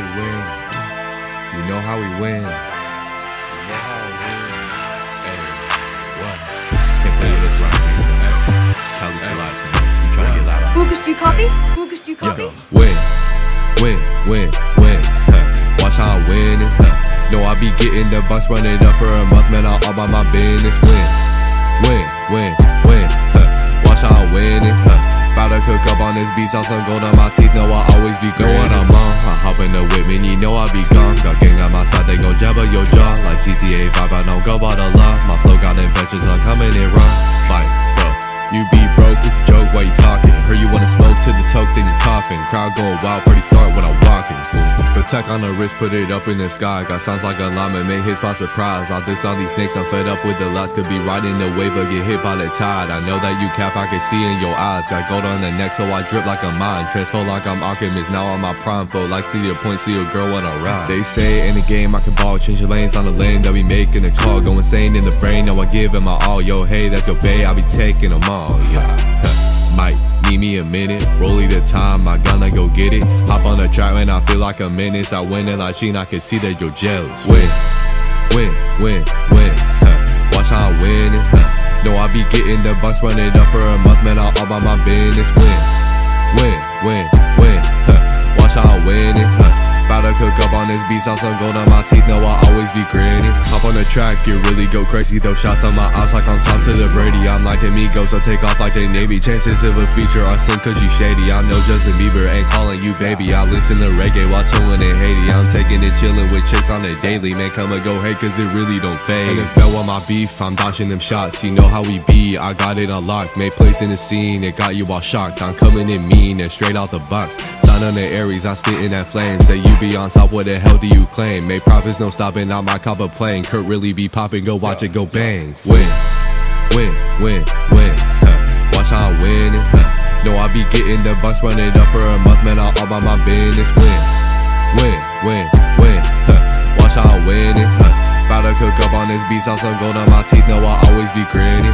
we win. You know how we win. You know how we win. Hey, what? Can't play with us right here, you know. Hey, Cali for life, you know. You trying to get loud out Lucas, do you copy? Lucas, do you copy? Yo, win, win, win, win. Huh. Watch how I win it. Huh. No, I be getting the bus running up for a month, man. I all by my business. Win, win, win, Cook up on this beat, saw some gold on my teeth. Know I always be good when I'm on. I hop in the whip, man, you know I be gone. Got gang on my side, they gon' jab at your jaw. Like GTA 5, I don't go by the law. Crowd going wild, party start when I'm walking, fool. Tech on the wrist, put it up in the sky. Got sounds like a llama, made hits by surprise. This on these snakes, I'm fed up with the lots. Could be riding the wave but get hit by the tide. I know that you cap, I can see in your eyes. Got gold on the neck, so I drip like a mine. Transfer like I'm Archimedes, now I'm my prime foe. Like see your point, see your girl when I ride. They say in the game I can ball, change your lanes on the lane that we making a call. Go insane in the brain, now I give it my all. Yo, hey, that's your bae, I be taking them all. Yeah. Might need me a minute, rollie the time, I gonna go get it. Hop on the track when I feel like a menace. I win it like Sheen, I can see that you're jealous. Win, win, win, win. Huh. Watch how I win it. Huh. No, I be getting the bus running up for a month, man. I all by my business. Win, win, win, win. Huh. Watch how I win it. Huh. About to cook up on this beat, saw some gold on my teeth. Know I always be grinning. Hop on the track, you really go crazy. Those shots on my eyes like I'm top to the Brady. I'm like amigos, so take off like the Navy. Chances of a feature are slim cause you shady. I know Justin Bieber ain't calling you baby. I listen to reggae while chillin' in Haiti. I'm taking it chillin' with chicks on the daily. Man, come and go, hey, cause it really don't fade. And it fell on my beef, I'm dodging them shots. You know how we be, I got it unlocked. Made place in the scene, it got you all shocked. I'm coming in mean and straight out the box. Sign on the Aries, I'm spitting that flame. Say you be on top, what the hell do you claim? Make profits, no stopping out my copper plane. Kurt really be popping, go watch it go bang. Win, win, win, win. Huh. Watch how I win it. Huh. No, I be getting the bus running up for a month, man. I all by my business. Win, win, win, win. Huh. Watch how I win it. Huh. About to cook up on this beat, saw some gold on my teeth. Know I always be grinning.